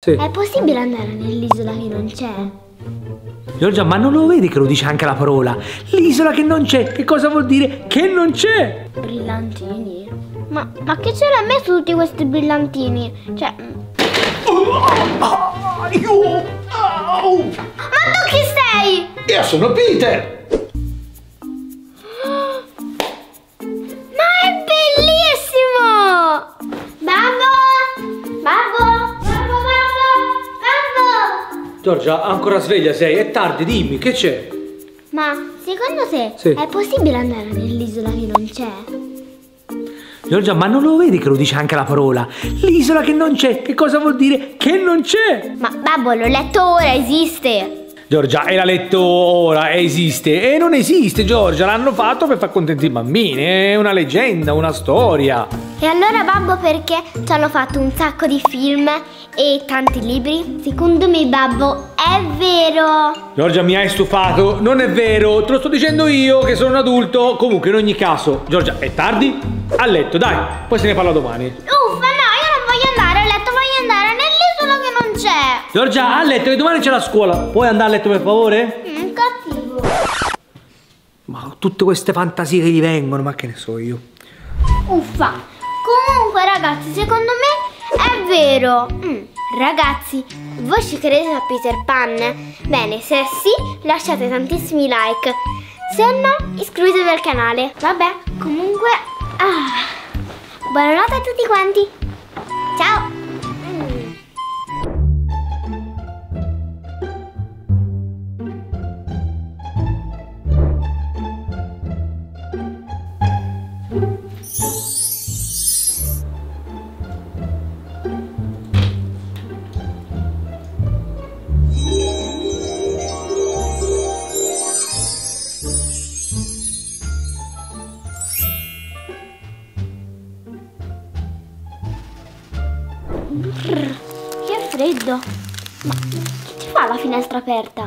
Sì. È possibile andare nell'isola che non c'è? Giorgia, ma non lo vedi che lo dice anche la parola? L'isola che non c'è, che cosa vuol dire? Che non c'è! Brillantini? Ma, ma che ce l'ha messo tutti questi brillantini? Cioè... Ah, io! Au! Ma tu chi sei? Io sono Peter! Ma è bellissimo! Giorgia, ancora sveglia sei? È tardi, dimmi, che c'è? Ma secondo te Sì. è possibile andare nell'isola che non c'è? Giorgia, ma non lo vedi che lo dice anche la parola? L'isola che non c'è, che cosa vuol dire? Che non c'è! Ma babbo, l'ho letto ora, esiste! Giorgia, e l'ha letto ora, esiste. E non esiste, Giorgia, l'hanno fatto per far contenti i bambini. È una leggenda, una storia. E allora babbo perché ci hanno fatto un sacco di film e tanti libri? Secondo me babbo è vero! Giorgia, mi hai stufato. Non è vero, te lo sto dicendo io che sono un adulto. Comunque, in ogni caso, Giorgia, è tardi? A letto, dai, poi se ne parla domani. Uffa, no, io non voglio andare a letto, voglio andare nell'isola che non c'è! Giorgia, a letto, che domani c'è la scuola. Puoi andare a letto per favore? Mm, cattivo! Ma tutte queste fantasie che gli vengono, ma che ne so io. Uffa! Comunque ragazzi, secondo me è vero! Mm, Ragazzi, voi ci credete a Peter Pan? Bene, se sì, lasciate tantissimi like. Se no, iscrivetevi al canale. Vabbè, comunque... Ah, buonanotte a tutti quanti. Ciao! Aperta?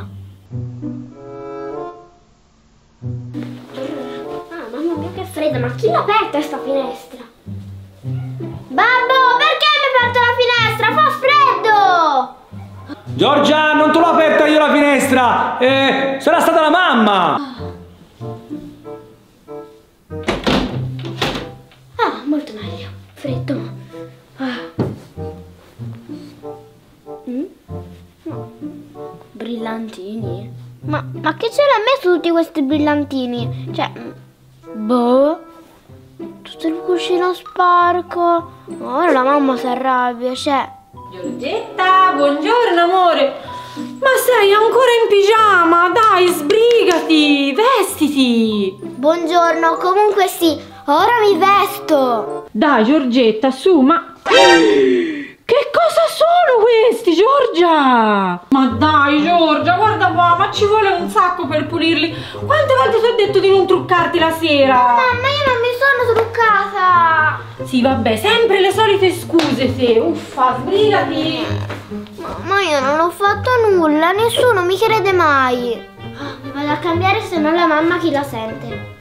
Tutti questi brillantini? Cioè, mm, boh. Tutto il cuscino sporco. Ora la mamma si arrabbia, cioè. Giorgetta, buongiorno amore. Ma sei ancora in pigiama? Dai, sbrigati, vestiti. Buongiorno, comunque sì, ora mi vesto. Dai, Giorgetta, su, ma che cosa sono questi, Giorgia? Ma dai, Giorgia, guarda qua, ma ci vuole un sacco per pulirli. Quante volte ti ho detto di non truccarti la sera? Mamma, io non mi sono truccata. Sì, vabbè, sempre le solite scuse te. Uffa, sbrigati. Ma, ma io non ho fatto nulla, nessuno mi crede mai. Ah, Mi vado a cambiare se no la mamma chi la sente.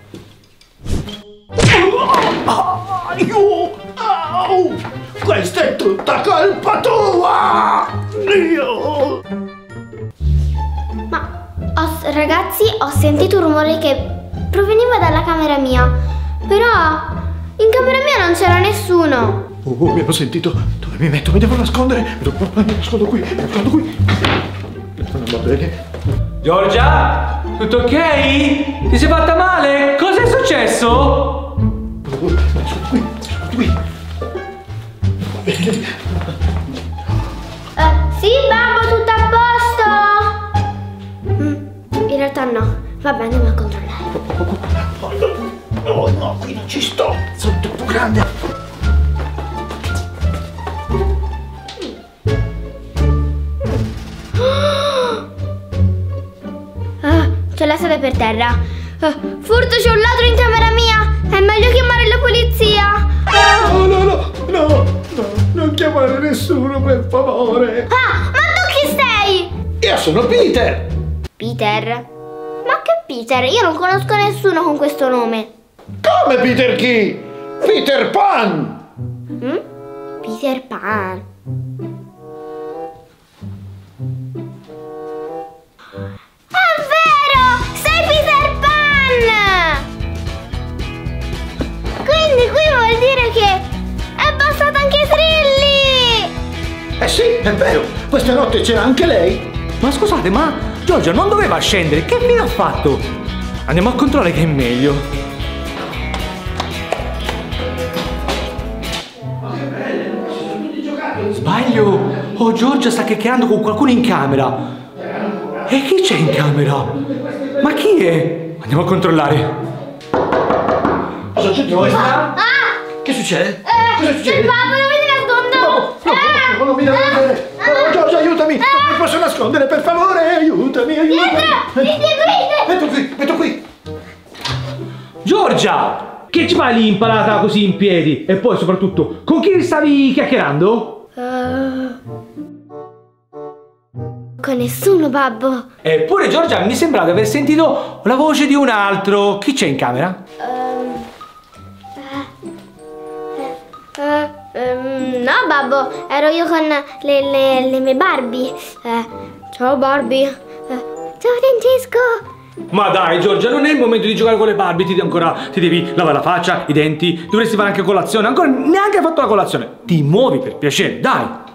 Ah, io! Questa è tutta colpa tua! Io! Ma ho- ragazzi, ho sentito un rumore che proveniva dalla camera mia. Però in camera mia non c'era nessuno. Oh, mi hanno sentito! Dove mi metto? Mi devo nascondere! Mi devo- Mi nascondo qui! Mi nascondo qui! Non va bene. Giorgia, tutto ok? Ti sei fatta male? Cosa è successo? Oh, nascondo qui! Qui! Bene. Eh, sì, babbo, tutto a posto? Mm, in realtà no. Vabbè, andiamo a controllare. Oh no, qui non ci sto! Sono troppo grande! Ah, c'è la sede per terra. Ah, furto, c'è chiamare nessuno, per favore! Ah, ma tu chi sei? Io sono Peter! Peter? Ma che Peter? Io non conosco nessuno con questo nome. Come Peter chi? Peter Pan! Mm? Peter Pan. Ah, è questa notte c'era anche lei. Ma scusate, ma Giorgia non doveva scendere, che fine ha fatto? Andiamo a controllare che è meglio. Sbaglio! Oh, Giorgia sta chiacchierando con qualcuno in camera. E chi c'è in camera? Ma chi è? Andiamo a controllare. Cosa succede? Dove sta? Ah! Che succede? Eh, Cosa il succede? ti nascondo? No, no, no, non mi devo vedere. Oh, Giorgia, aiutami! Non mi posso nascondere, per favore, aiutami, aiutami. Dietro! Di seguite! Metto qui, metto qui. Giorgia! Che ci fai lì impalata così in piedi? E poi soprattutto, con chi stavi chiacchierando? Con nessuno, babbo. Eppure Giorgia mi sembra di aver sentito la voce di un altro. Chi c'è in camera? Ehm, eh, ehm, no, babbo, ero io con le, le, le mie Barbie. Eh, ciao, Barbie. Eh, ciao, Francesco. Ma dai Giorgia, non è il momento di giocare con le Barbie, ti, ancora, ti devi lavare la faccia, i denti, dovresti fare anche colazione, ancora neanche hai fatto la colazione. Ti muovi per piacere, dai.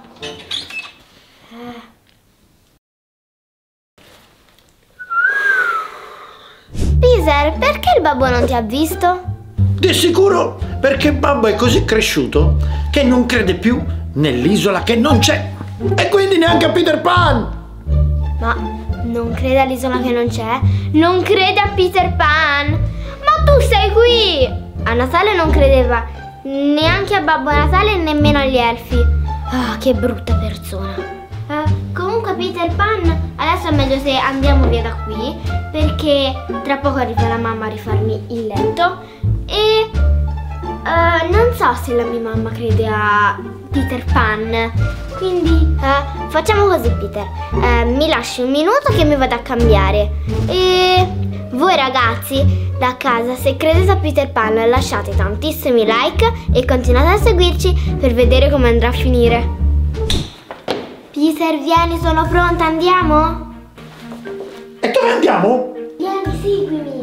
Peter, perché il babbo non ti ha visto? Di sicuro perché Babbo è così cresciuto che non crede più nell'isola che non c'è. E quindi neanche a Peter Pan. Ma non crede all'isola che non c'è? Non crede a Peter Pan? Ma tu sei qui! A Natale non credeva neanche a Babbo Natale e nemmeno agli elfi. Ah, che brutta persona. Eh, comunque Peter Pan, adesso è meglio se andiamo via da qui perché tra poco arriva la mamma a rifarmi il letto e eh, non so se la mia mamma crede a Peter Pan. Quindi eh, facciamo così, Peter. Eh, mi lasci un minuto che mi vado a cambiare. E voi ragazzi, da casa, se credete a Peter Pan, lasciate tantissimi like e continuate a seguirci per vedere come andrà a finire. Peter, vieni, sono pronta, andiamo? E dove andiamo? Vieni, seguimi.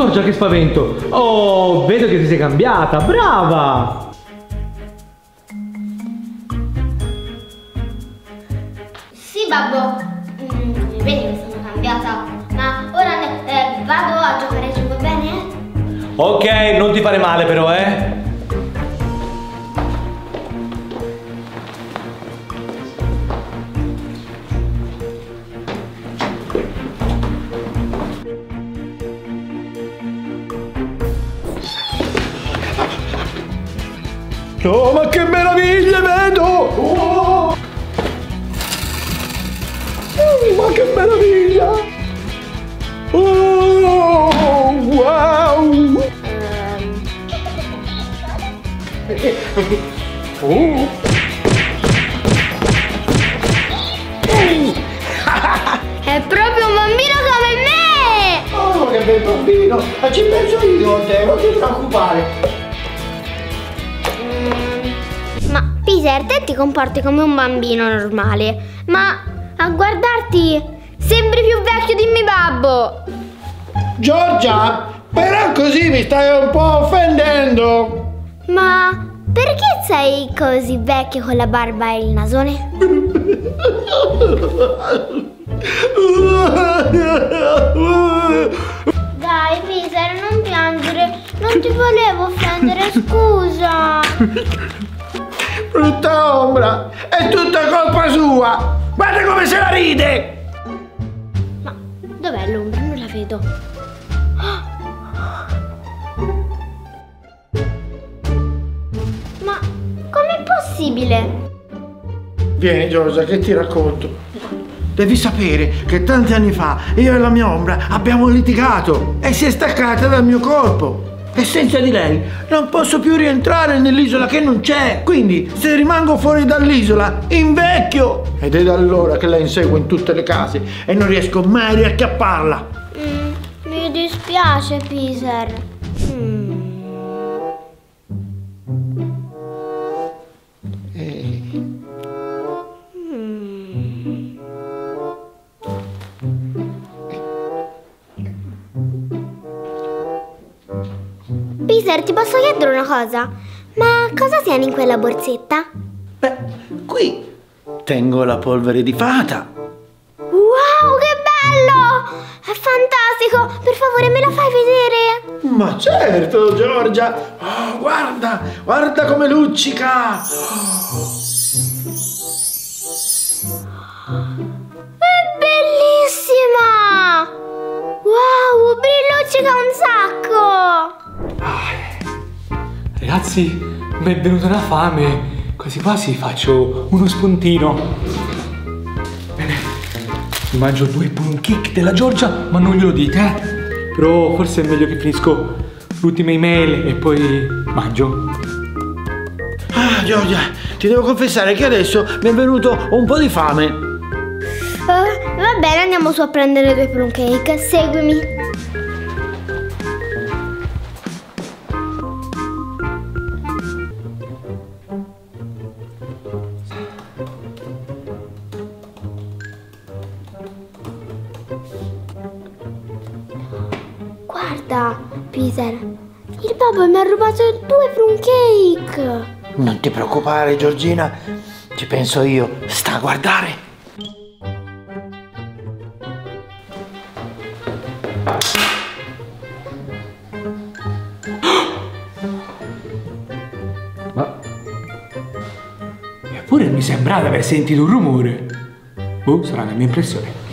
Giorgia, che spavento. Oh, vedo che ti sei cambiata, brava. Sì, babbo. Mm, vedi che sono cambiata. Ma ora eh, vado a giocare gioco, va bene? Ok, non ti fare male però, eh. Oh, ma che meraviglie vedo! Oh! Oh, ma che meraviglia! Oh, wow! Oh! È proprio un bambino come me! Oh, che bel bambino! Ma ci penso io a te, non ti preoccupare! Peter, te ti comporti come un bambino normale, ma a guardarti sembri più vecchio di mio babbo. Giorgia, però così mi stai un po' offendendo! Ma perché sei così vecchio con la barba e il nasone? Dai Peter, non piangere, non ti volevo offendere, scusa. Brutta ombra! È tutta colpa sua! Guarda come se la ride! Ma dov'è l'ombra? Non la vedo. Ma com'è possibile? Vieni Giorgia che ti racconto. Devi sapere che tanti anni fa io e la mia ombra abbiamo litigato e si è staccata dal mio corpo. E senza di lei non posso più rientrare nell'isola che non c'è. Quindi se rimango fuori dall'isola invecchio. Ed è da allora che la inseguo in tutte le case e non riesco mai a riacchiapparla. Mm, mi dispiace, Peter. Mm. Peter, ti posso chiedere una cosa? Ma cosa tieni in quella borsetta? Beh, qui tengo la polvere di fata. Wow, che bello! È fantastico! Per favore, me la fai vedere? Ma certo, Giorgia! Oh, guarda, guarda come luccica! È bellissima! Wow, brilluccica un sacco! Ragazzi, mi è venuta una fame. Quasi quasi faccio uno spuntino. Bene, mi mangio due plum cake della Giorgia, ma non glielo dite, eh? Però forse è meglio che finisco l'ultima email e poi mangio. Ah, Giorgia, ti devo confessare che adesso mi è venuto un po' di fame. Eh, va bene, andiamo su a prendere due plum cake. Seguimi. Rubato due plum cake. Non ti preoccupare, Giorgina, ci penso io. Sta a guardare. Ma... Eppure mi sembra di aver sentito un rumore. Oh, sarà la mia impressione.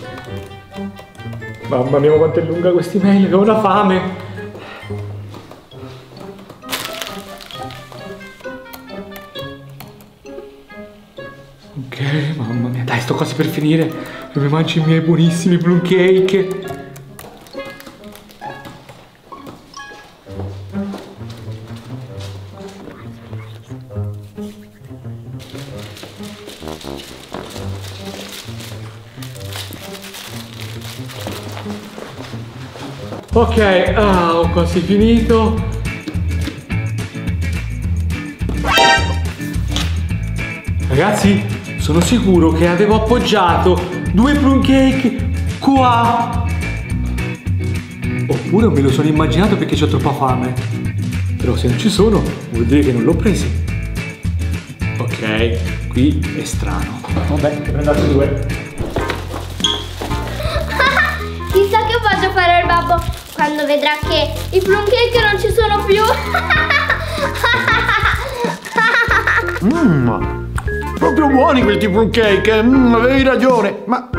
Mamma mia, quanto è lunga questa email, che ho una fame. Quasi per finire. E mi mangio i miei buonissimi plum cake. Ok, ah, ho quasi finito. Ragazzi, sono sicuro che avevo appoggiato due plum cake qua. Oppure me lo sono immaginato perché ho troppa fame. Però se non ci sono, vuol dire che non l'ho presi. Ok, qui è strano. Vabbè, ne prendo altri due. Chissà che faccio fare al babbo quando vedrà che i plum cake non ci sono più. Mmm, proprio buoni questi plum cake. Mm, avevi ragione. Ma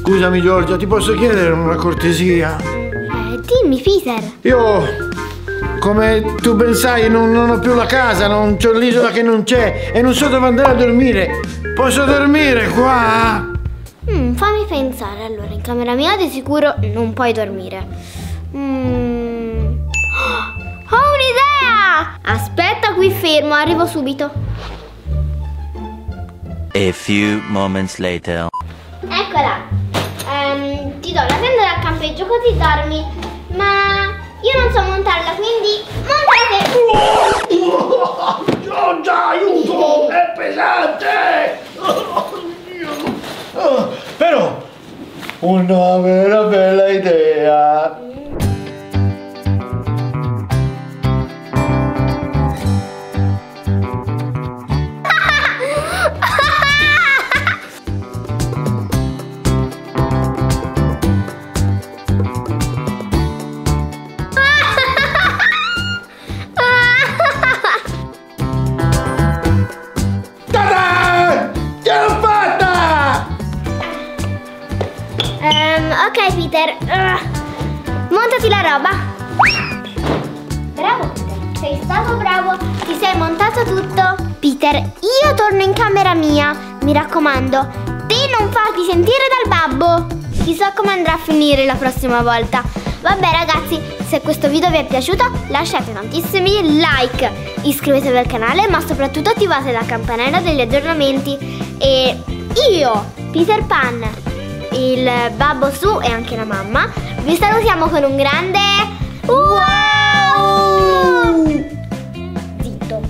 scusami, Giorgia, ti posso chiedere una cortesia? Eh, dimmi, Peter. Io, come tu ben sai, non, non ho più la casa, non c'ho l'isola che non c'è e non so dove andare a dormire. Posso dormire qua? Mm, fammi pensare. Allora, in camera mia di sicuro non puoi dormire. Mm. Ho un'idea! Aspetta qui fermo, arrivo subito. A few moments later. Eccola. Ehm, ti do la tenda da campeggio così dormi. Ma io non so montarla, quindi montate! Giorgia, aiuto! È pesante! Oh, però, una vera bella idea. Montati la roba. Bravo, Peter. Sei stato bravo. Ti sei montato tutto. Peter, io torno in camera mia. Mi raccomando, te non farti sentire dal babbo. Chissà come andrà a finire la prossima volta. Vabbè ragazzi, se questo video vi è piaciuto lasciate tantissimi like, iscrivetevi al canale ma soprattutto attivate la campanella degli aggiornamenti e io, Peter Pan, il babbo su e anche la mamma, vi salutiamo con un grande wow! Zitto,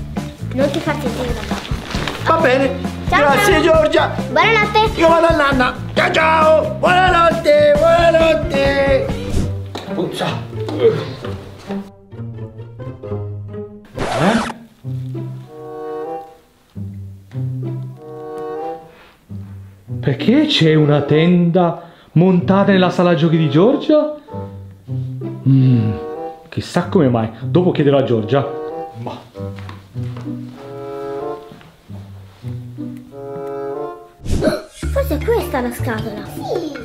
non ti far sentire una pappa. Va bene. Ciao, Grazie ciao. Giorgia. Buonanotte! Io vado a nanna. Ciao ciao. Buonanotte. Buonanotte. Puzza. Eh? Perché c'è una tenda montata nella sala giochi di Giorgia? Mm, chissà come mai. Dopo chiederò a Giorgia. Ma. Forse è questa la scatola. Sì.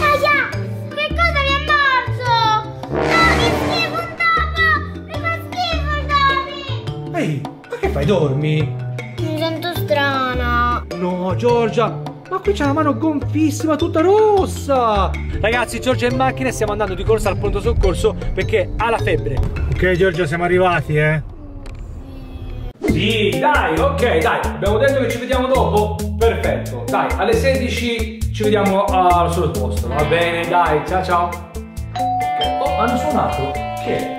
Aia! Che cosa mi ha morso? No, che schifo un topo! Mi fa schifo il topi! Ehi, ma che fai? Dormi? Mi sento strana. No, Giorgia, ma qui c'è la mano gonfissima, tutta rossa. Ragazzi, Giorgia è in macchina e stiamo andando di corsa al pronto soccorso perché ha la febbre. Ok, Giorgia, siamo arrivati, eh? Sì, dai, ok, dai. Abbiamo detto che ci vediamo dopo? Perfetto. Dai, alle 16 ci vediamo al suo posto. Va bene, dai, ciao ciao. Ok. Oh, hanno suonato. Chi è?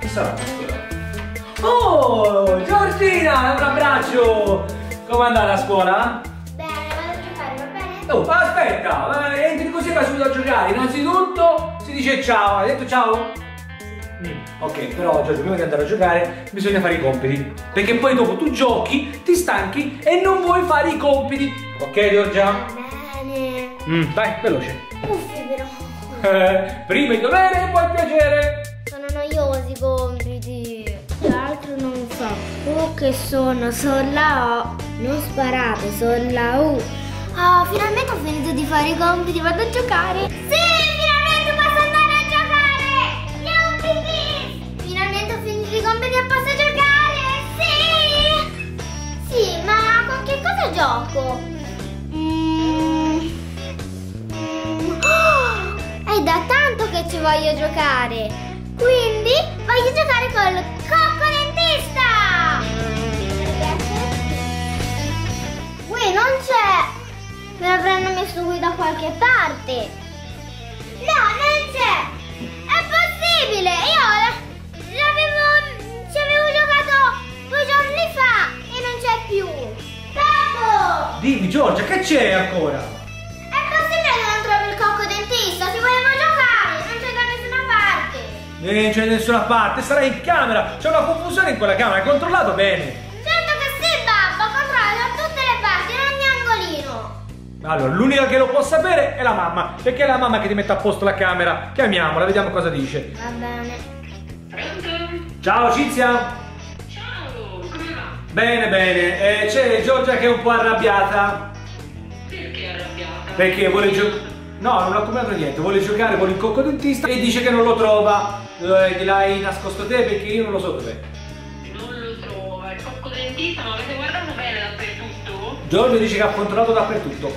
Che sarà? Oh, Giorgina, un abbraccio! Come è andata a scuola? Bene, vado a giocare, va bene? Oh, aspetta, eh, entri così e vai subito a giocare. Innanzitutto si dice ciao, hai detto ciao? Mm, ok, però Giorgio, prima di andare a giocare bisogna fare i compiti. Perché poi dopo tu giochi, ti stanchi e non vuoi fare i compiti. Ok, Giorgia? Bene. Mm, vai, veloce. Uffi però. Eh, prima il dovere e poi il piacere. Sono noiosi i compiti. Uh, che sono, sono la O. Non sparate, sono la U. Ah, finalmente ho finito di fare i compiti, vado a giocare. Sì, finalmente posso andare a giocare. Yuppie! Finalmente ho finito i compiti e posso giocare. Sì! Sì, ma con che cosa gioco? Mm. Oh, da tanto che ci voglio giocare. Quindi voglio giocare col cocco dentista. Qui non c'è. Me l'avranno messo qui da qualche parte. No, non c'è. È possibile. Io la- l'avevo, ci avevo giocato due giorni fa e non c'è più. Papo! Dimmi, Giorgia, che c'è ancora? Eh, non c'è nessuna parte, sarai in camera. C'è una confusione in quella camera, hai controllato bene. Certo che sì, babbo, controllo da tutte le parti, in ogni angolino. Allora, l'unica che lo può sapere è la mamma, perché è la mamma che ti mette a posto la camera. Chiamiamola, vediamo cosa dice. Va bene. Ciao Cizia! Ciao, come va? Bene, bene. Eh, c'è Giorgia che è un po' arrabbiata. Perché arrabbiata? Perché vuole giocare. No, non ha combinato niente, vuole giocare con il cocco dentista e dice che non lo trova. Eh, gliel'hai nascosto te perché io non lo so dov'è. Non lo trova, il cocco dentista, ma avete guardato bene dappertutto? Giorgio dice che ha controllato dappertutto.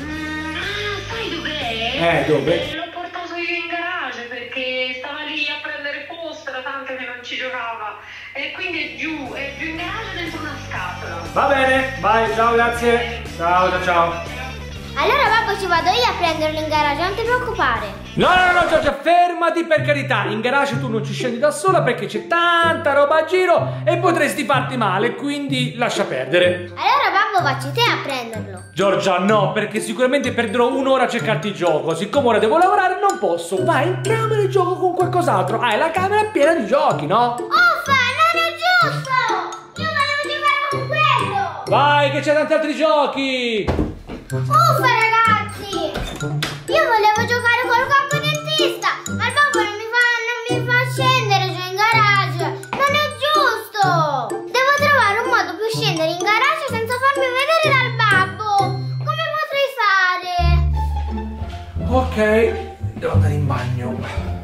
Mm, ah, sai dov'è? Eh, dove? Eh, l'ho portato io in garage perché stava lì a prendere posto da tanto che non ci giocava. E quindi è giù, è giù in garage dentro una scatola. Va bene, vai, ciao, grazie. Ciao, ciao, ciao. Allora babbo ci vado io a prenderlo in garage, non ti preoccupare. No, no, no, Giorgia, fermati per carità. In garage tu non ci scendi da sola perché c'è tanta roba a giro e potresti farti male, quindi lascia perdere. Allora babbo vacci te a prenderlo. Giorgia, no, perché sicuramente perderò un'ora a cercarti il gioco. Siccome ora devo lavorare, non posso. Vai in camera e gioco con qualcos'altro. Hai la camera piena di giochi, no? Uffa, non è giusto! Io volevo giocare con quello! Vai, che c'è tanti altri giochi! Uffa ragazzi! Io volevo giocare col cocco dentista, ma il babbo non mi fa, non mi fa scendere giù in garage. Non è giusto! Devo trovare un modo per scendere in garage senza farmi vedere dal babbo. Come potrei fare? Ok, devo andare in bagno.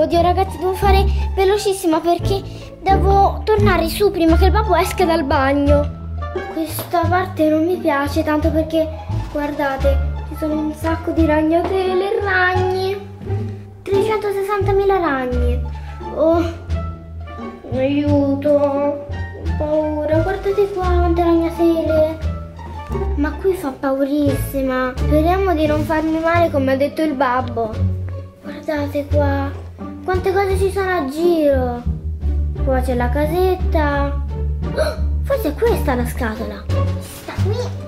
Oddio ragazzi, devo fare velocissima perché devo tornare su prima che il babbo esca dal bagno. Questa parte non mi piace tanto perché, guardate, Ci sono un sacco di ragnatele e ragni. 360.000 ragni. Oh, aiuto. Ho paura. Guardate qua quante ragnatele. Ma qui fa paurissima. Speriamo di non farmi male come ha detto il babbo. Guardate qua. Quante cose ci sono a giro. Qua c'è la casetta. Oh, forse è questa la scatola. Sta qui.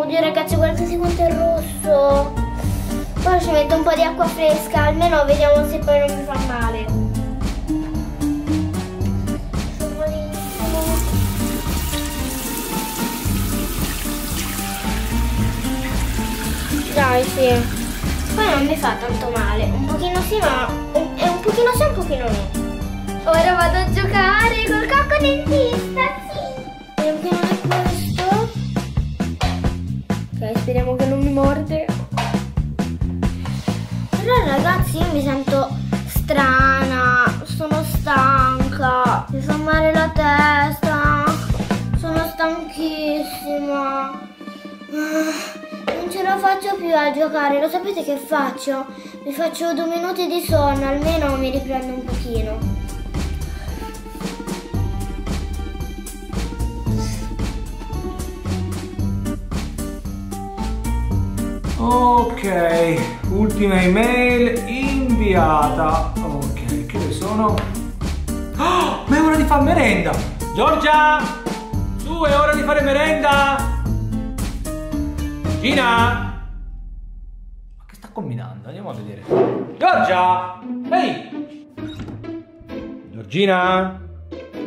Oddio ragazzi, guardate quanto è rosso. Poi ci metto un po' di acqua fresca, almeno vediamo se poi non mi fa male. Dai, sì. Poi non mi fa tanto male. Un pochino sì, ma è un pochino sì, un pochino no. Ora vado a giocare col cocco dentista, speriamo che non mi morde. Però ragazzi io mi sento strana, sono stanca, mi fa male la testa, sono stanchissima. Ah, Non ce la faccio più a giocare, lo sapete che faccio? Mi faccio due minuti di sonno, almeno mi riprendo un pochino. Ok, ultima email inviata. Ok, che ore sono? Oh, ma è ora di fare merenda! Giorgia! Su, è ora di fare merenda! Gina! Ma che sta combinando? Andiamo a vedere. Giorgia! Ehi! Giorgina?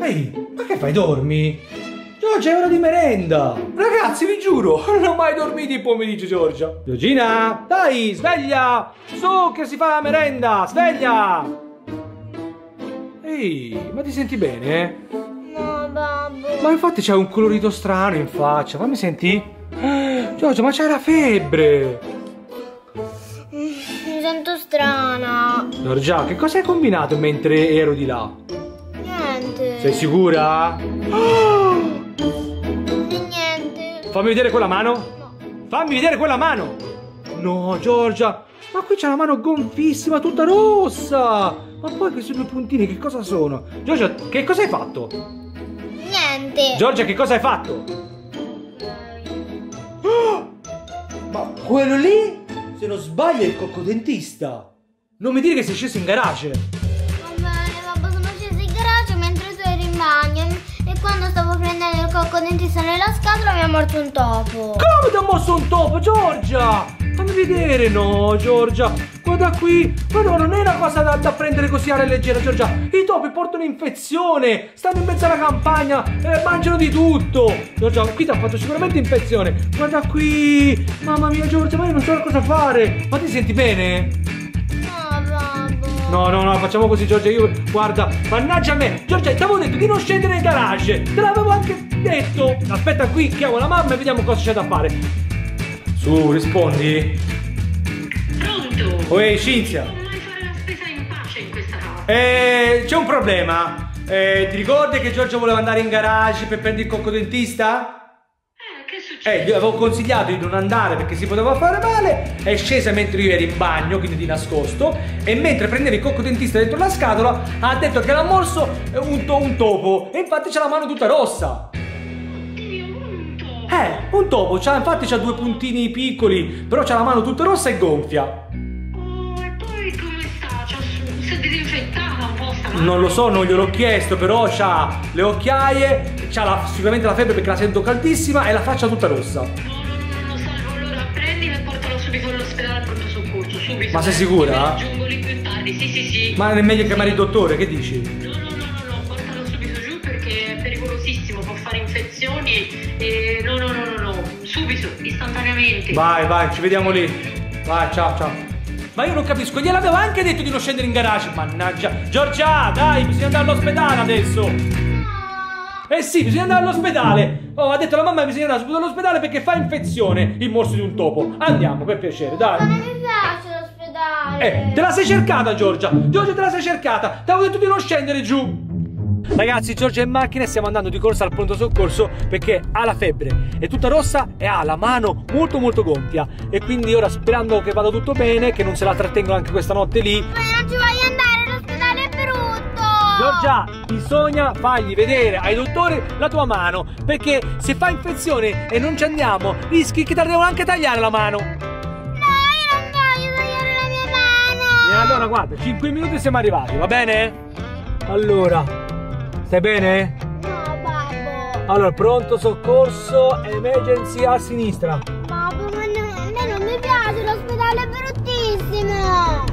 Ehi, ma che fai? Dormi? Giorgia, è ora di merenda! Ragazzi, vi giuro, non ho mai dormito il pomeriggio, Giorgia! Giorgina, dai, sveglia! Su, che si fa la merenda! Sveglia! Ehi, ma ti senti bene? No, babbo. Ma infatti c'è un colorito strano in faccia, fammi senti. Giorgia, ma c'è la febbre! Mi sento strana. Giorgia, che cosa hai combinato mentre ero di là? Niente. Sei sicura? Niente. Fammi vedere quella mano. Fammi vedere quella mano. No, Giorgia. Ma qui c'è la mano gonfissima, tutta rossa. Ma poi questi due puntini che cosa sono? Giorgia, che cosa hai fatto? Niente. Giorgia, che cosa hai fatto? Ma quello lì, se non sbaglio, è il coccodentista. Non mi dire che sei sceso in garage. Va bene, babbo, sono scesa in garage mentre tu eri in bagno e quando stavo prendendo il dentista nella scatola mi ha morto un topo. Come ti ha mosso un topo, Giorgia? Fammi vedere, no, Giorgia. Guarda qui. Guarda, non è una cosa da, da prendere così alla leggera, Giorgia. I topi portano infezione. Stanno in mezzo alla campagna. eh, mangiano di tutto. Giorgia, qui ti ha fatto sicuramente infezione. Guarda qui. Mamma mia, Giorgia, ma io non so cosa fare. Ma ti senti bene? No. No, no, facciamo così, Giorgia. Io, guarda, mannaggia a me. Giorgia, ti avevo detto di non scendere in garage. Te l'avevo anche detto. Aspetta qui, chiamo la mamma e vediamo cosa c'è da fare. Su, rispondi. Pronto? Oi, Cinzia. Non vuoi fare la spesa in pace in questa casa? Eh, c'è un problema. Eh, ti ricordi che Giorgia voleva andare in garage per prendere il coccodentista? Eh, gli avevo consigliato di non andare perché si poteva fare male. È scesa mentre io ero in bagno, quindi di nascosto. E mentre prendeva il cocco dentista dentro la scatola, ha detto che l'ha morso un, to- un topo. E infatti c'ha la mano tutta rossa. Dio, brutto. Eh, un topo, c'ha, infatti c'ha due puntini piccoli, però c'ha la mano tutta rossa e gonfia. Non lo so, non gliel'ho chiesto, però c'ha le occhiaie, c'ha la- sicuramente la febbre perché la sento caldissima e la faccia tutta rossa. No, no, no, no, salvo. Allora prendila e portala subito all'ospedale al pronto soccorso, subito. Ma sei sicura? Ti Raggiungo lì più tardi, sì, sì, sì. Ma è meglio chiamare il dottore, che dici? No, no, no, no, no, portalo subito giù perché è pericolosissimo, può fare infezioni e... No, no, no, no, no, subito, istantaneamente. Vai, vai, ci vediamo lì. Vai, ciao, ciao. Ma io non capisco, gliel'avevo anche detto di non scendere in garage. Mannaggia. Giorgia, dai, bisogna andare all'ospedale adesso. Eh sì, bisogna andare all'ospedale. Oh, ha detto la mamma che bisogna andare subito all'ospedale perché fa infezione il morso di un topo. Andiamo, per piacere, Ma non dai. mi piace l'ospedale. Eh, te la sei cercata, Giorgia. Giorgia, te la sei cercata. Ti avevo detto di non scendere giù. Ragazzi, Giorgia è in macchina e stiamo andando di corsa al pronto soccorso perché ha la febbre, è tutta rossa e ha la mano molto molto gonfia e quindi ora sperando che vada tutto bene, che non se la trattengono anche questa notte lì, Ma non ci voglio andare, l'ospedale è brutto. Giorgia, bisogna fargli vedere ai dottori la tua mano perché se fa infezione e non ci andiamo rischi che ti devono anche tagliare la mano. No, io non voglio tagliare la mia mano. E allora guarda, 5 minuti siamo arrivati, va bene? Allora, stai bene? No, babbo. Allora, pronto soccorso, emergency a sinistra. Babbo, ma no- a me non mi piace, l'ospedale è bruttissimo.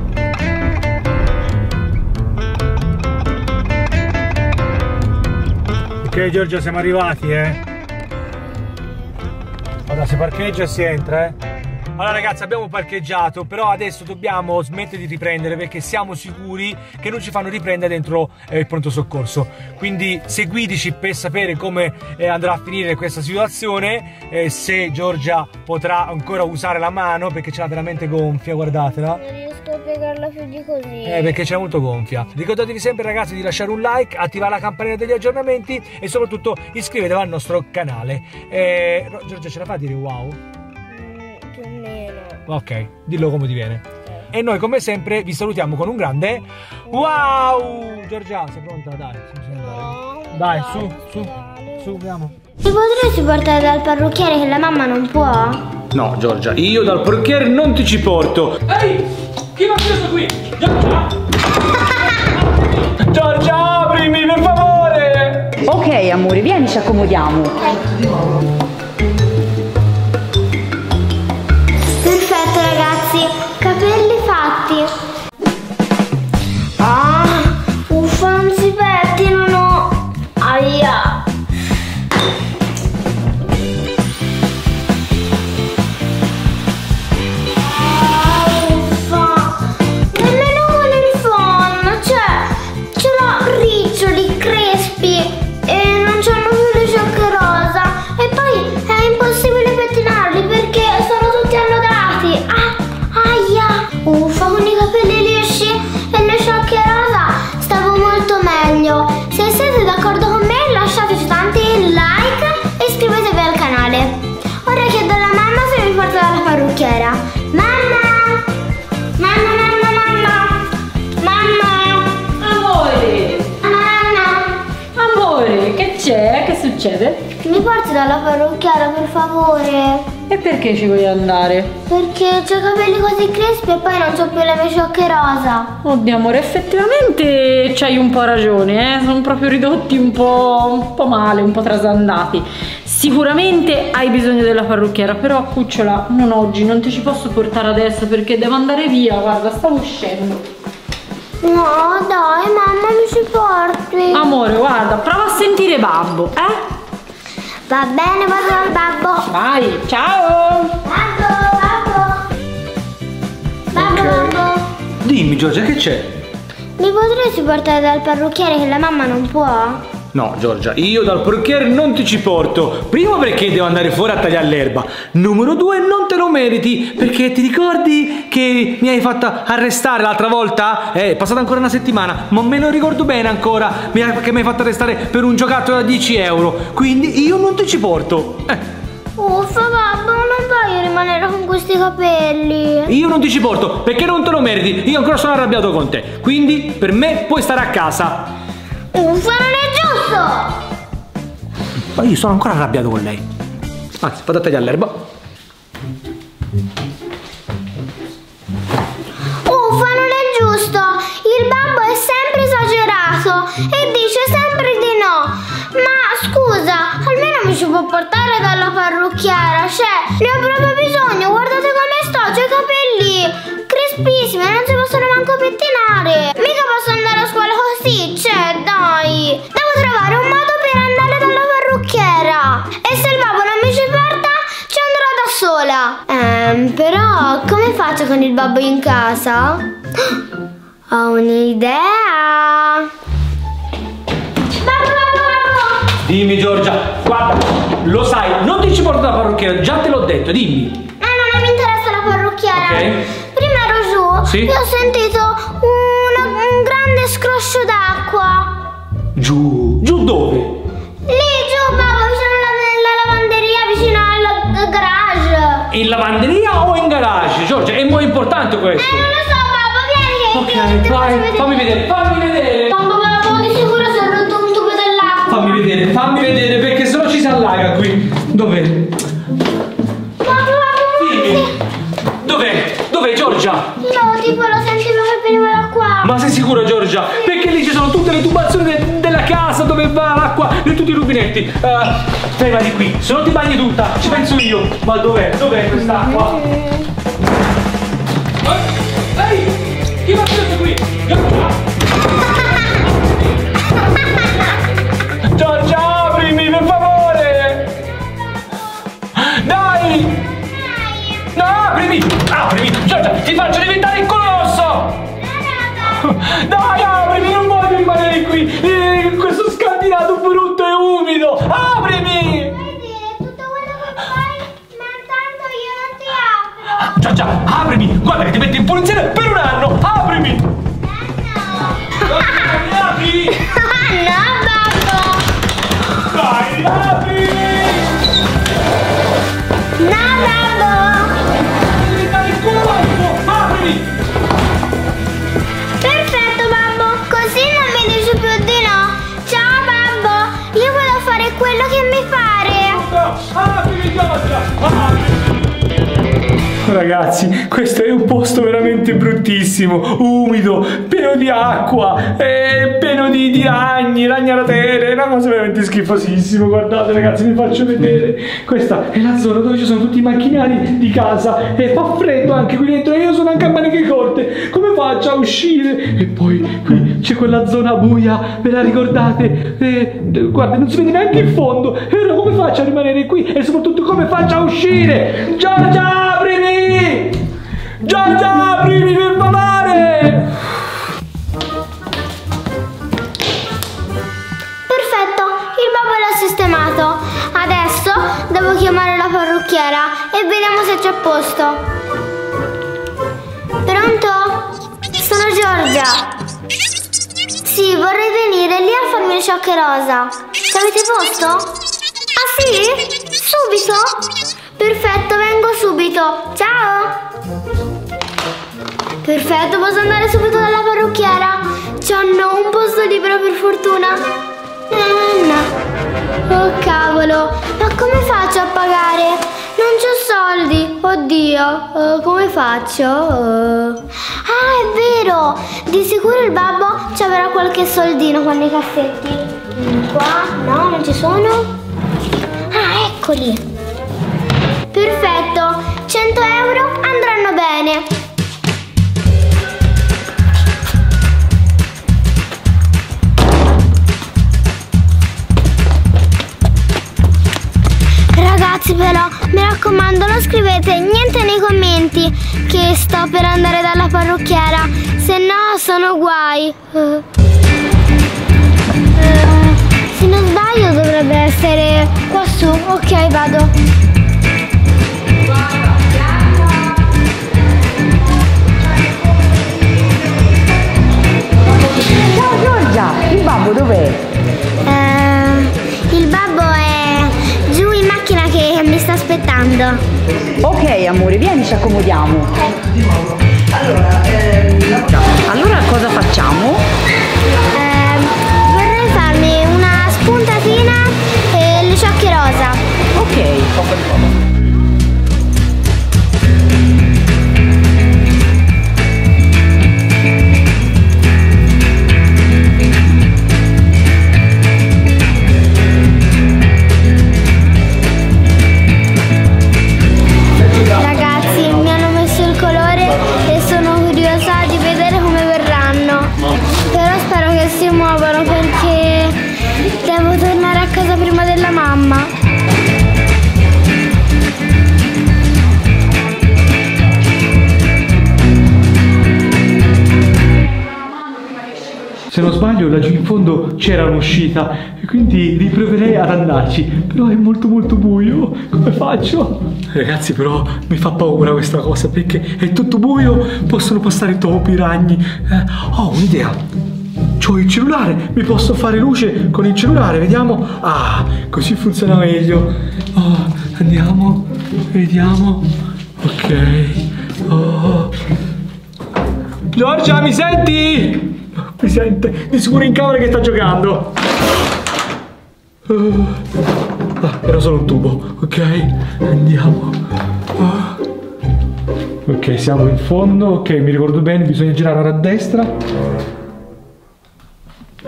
Ok Giorgia siamo arrivati eh Allora si parcheggia e si entra eh allora ragazzi abbiamo parcheggiato però adesso dobbiamo smettere di riprendere perché siamo sicuri che non ci fanno riprendere dentro eh, il pronto soccorso quindi seguiteci per sapere come eh, andrà a finire questa situazione eh, se Giorgia potrà ancora usare la mano perché ce l'ha veramente gonfia guardatela Non riesco a piegarla più di così. eh, perché c'è molto gonfia. Ricordatevi sempre ragazzi di lasciare un like, attivare la campanella degli aggiornamenti e soprattutto iscrivetevi al nostro canale. Eh, Giorgia ce la fa a dire wow? Ok, dillo come ti viene. E noi come sempre vi salutiamo con un grande wow! Giorgia, sei pronta? Dai. No, Dai, su, su, su, andiamo. Mi potresti portare dal parrucchiere che la mamma non può? No, Giorgia, io dal portiere non ti ci porto. Ehi, chi mi ha preso qui? Giorgia? Giorgia, aprimi per favore! Ok amore, vieni ci accomodiamo. Perfetto ты. Mi porti dalla parrucchiera per favore? E perché ci vuoi andare? Perché ho i capelli così crespi e poi non ho più le mie ciocche rosa. Oddio amore, effettivamente c'hai un po' ragione, eh? sono proprio ridotti un po', un po' male, un po' trasandati. Sicuramente hai bisogno della parrucchiera, però cucciola, non oggi, non ti ci posso portare adesso perché devo andare via, guarda, stavo uscendo. No, dai, mamma mi ci porti. Amore, guarda, prova a sentire babbo, eh? Va bene, vado dal babbo. Vai, ciao! Babbo, babbo. Babbo, babbo. Dimmi Giorgia, che c'è? Mi potresti portare dal parrucchiere che la mamma non può? No, Giorgia, io dal portiere non ti ci porto. Primo perché devo andare fuori a tagliare l'erba. Numero due, non te lo meriti. Perché ti ricordi che mi hai fatto arrestare l'altra volta? Eh, è passata ancora una settimana, ma me lo ricordo bene ancora. Mi hai- che mi hai fatto arrestare per un giocattolo da 10 euro. Quindi io non ti ci porto. Eh. Uffa, babbo, non voglio rimanere con questi capelli. Io non ti ci porto perché non te lo meriti. Io ancora sono arrabbiato con te. Quindi per me puoi stare a casa. Uffa, non è giusto! Ma io sono ancora arrabbiato con lei. Anzi, vado a tagliare l'erba. Uffa, non è giusto! Il babbo è sempre esagerato e dice sempre di no. Ma scusa, almeno mi ci può portare dalla parrucchiera, cioè, ne ho proprio bisogno, guardate come sto, ho i capelli crespissimi, non si possono manco pettinare. Mica posso andare a scuola così, cioè, dai. Sola. Ehm, però, come faccio con il babbo in casa? Ho un'idea. Babbo, babbo, babbo! Dimmi Giorgia, guarda, lo sai, non ti ci porto da parrucchiera, già te l'ho detto, dimmi. No, no, non mi interessa la parrucchiera. Ok. Prima ero giù Sì? e ho sentito una- un grande scroscio d'acqua. Giù, giù dove? In lavanderia o in garage? Giorgia, è molto importante questo. Eh, non lo so, babbo, vieni Ok, vai, vedere. fammi vedere, fammi vedere. Babbo, babbo, di sicuro si è rotto un tubo dell'acqua. Fammi vedere, fammi vedere perché sennò ci si allaga qui. Dov'è? Babbo, Dimmi. Dov'è? Dov'è Giorgia? No, tipo Ma sei sicura Giorgia? Perché lì ci sono tutte le tubazioni de- della casa dove va l'acqua e tutti i rubinetti. Uh, vai di qui, se non ti bagni tutta, ci penso io. Ma dov'è? Dov'è quest'acqua? Eh, Ehi! Chi va a qui? Giorgia! Giorgia, aprimi per favore! Dai! No, aprimi! Aprimi! Giorgia, ti faccio diventare il colosso! Dai, aprimi, non voglio rimanere qui! Eh, questo scantinato brutto e umido! Aprimi! tutto quello che fai, ma tanto io non ti apro. Giorgia, aprimi! Guarda che ti metti in punizione per un anno! Aprimi! Ragazzi, questo è un posto veramente bruttissimo, umido, pieno di acqua, eh, pieno di, di ragni, ragnaratere, è una cosa veramente schifosissima. Guardate ragazzi, vi faccio vedere. Questa è la zona dove ci sono tutti i macchinari di casa e fa freddo anche qui dentro io sono anche a maniche corte. Come faccio a uscire? E poi qui c'è quella zona buia, ve la ricordate? Eh, guarda, non si vede neanche il fondo. E allora come faccio a rimanere qui? E soprattutto come faccio a uscire? Giorgia! Giorgia, aprimi per favore! Perfetto, il babbo l'ha sistemato. Adesso devo chiamare la parrucchiera e vediamo se c'è a posto. Pronto? Sono Giorgia. Sì, vorrei venire lì a farmi le ciocche rosa. Ci avete posto? Ah sì? Subito? Perfetto, vengo subito. Ciao! Perfetto, posso andare subito dalla parrucchiera? C'hanno un posto libero per fortuna. No. Oh cavolo, ma come faccio a pagare? Non c'ho soldi. Oddio, eh, come faccio? Eh. Ah, è vero! Di sicuro il babbo ci avrà qualche soldino qua nei cassetti. Qua? No, non ci sono? Ah, eccoli! Perfetto, 100 euro andranno bene. Ragazzi però, mi raccomando, non scrivete niente nei commenti che sto per andare dalla parrucchiera, se no sono guai. Eh, se non sbaglio dovrebbe essere qua su. Ok, vado. Ciao Giorgia, il babbo dov'è? Eh, il babbo è macchina che mi sta aspettando. Ok amore, vieni ci accomodiamo. Allora cosa facciamo? Ehm, vorrei farmi una spuntatina e le ciocche rosa. Ok. Ragazzi, Se non sbaglio laggiù in fondo c'era un'uscita e quindi riproverei ad andarci, però è molto molto buio, come faccio? Ragazzi però mi fa paura questa cosa perché è tutto buio, possono passare topi, ragni. Eh, ho un'idea, ho il cellulare, mi posso fare luce con il cellulare, vediamo. Ah, così funziona meglio. Oh, andiamo, vediamo. Ok. Oh. Giorgia, mi senti? Mi sente, di sicuro in camera che sta giocando. Ah, era solo un tubo, ok? Andiamo. Ah. Ok, siamo in fondo, ok, mi ricordo bene, bisogna girare ora a destra.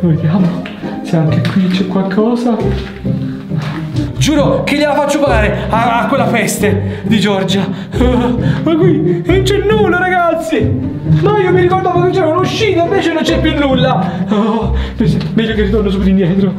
Vediamo se anche qui c'è qualcosa. Giuro che gliela faccio pagare a, a quella peste di Giorgia. Ma qui non c'è nulla, ragazzi. No, io mi ricordavo che c'era un'uscita, invece non c'è più nulla. Oh, meglio che ritorno subito indietro.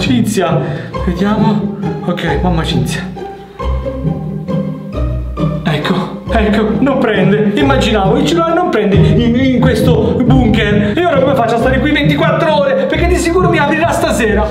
Cinzia. Vediamo. Ok, mamma Cinzia. Ecco, ecco, non prende. Immaginavo, il cellulare non prende in, in questo bunker. E ora come faccio a stare qui 24 ore? Perché di sicuro mi aprirà stasera.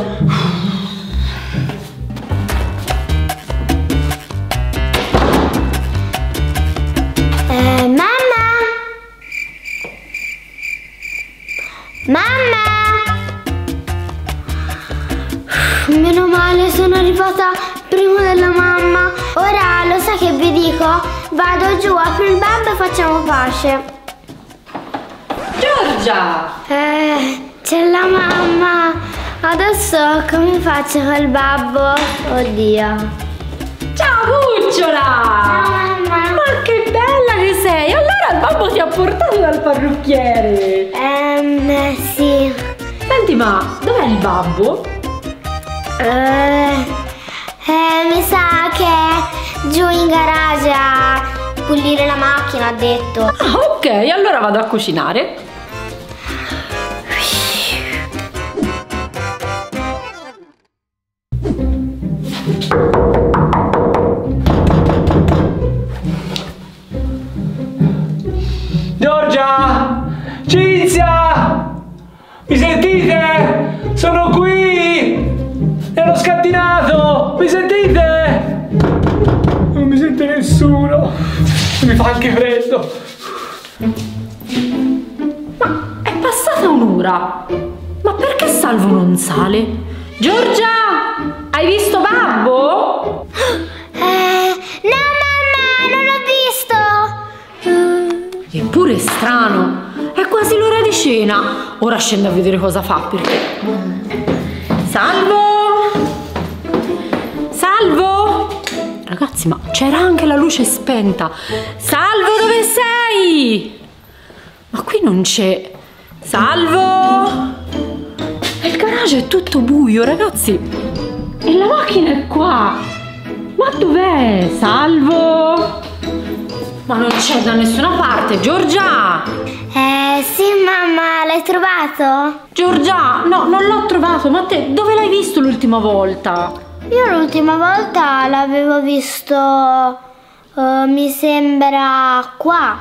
Vado giù, apro il babbo e facciamo pace. Giorgia! Eh, c'è la mamma. Adesso come faccio col babbo? Oddio. Ciao cucciola! mamma. Ma che bella che sei! Allora il babbo ti ha portato dal parrucchiere! Ehm, sì. Senti, ma dov'è il babbo? Eh, eh, mi sa che giù in garage a pulire la macchina, ha detto. Ah, ok, allora vado a cucinare. Giorgia! Cinzia! Mi sentite? Sono qui! Nello scattinato! Mi sentite? Nessuno! Mi fa anche freddo! È passata un'ora. Ma perché Salvo non sale? Giorgia! Hai visto babbo? Eh, no mamma, non l'ho visto. Eppure è strano. È quasi l'ora di cena. Ora scendo a vedere cosa fa perché. Ragazzi, ma c'era anche la luce spenta. Salvo, dove sei? Ma qui non c'è. Salvo! E il garage è tutto buio, ragazzi. E la macchina è qua. Ma dov'è? Salvo! Ma non c'è da nessuna parte, Giorgia! Eh, sì, mamma, l'hai trovato? Giorgia, no, non l'ho trovato, ma te dove l'hai visto l'ultima volta? Io l'ultima volta l'avevo visto, eh, mi sembra qua.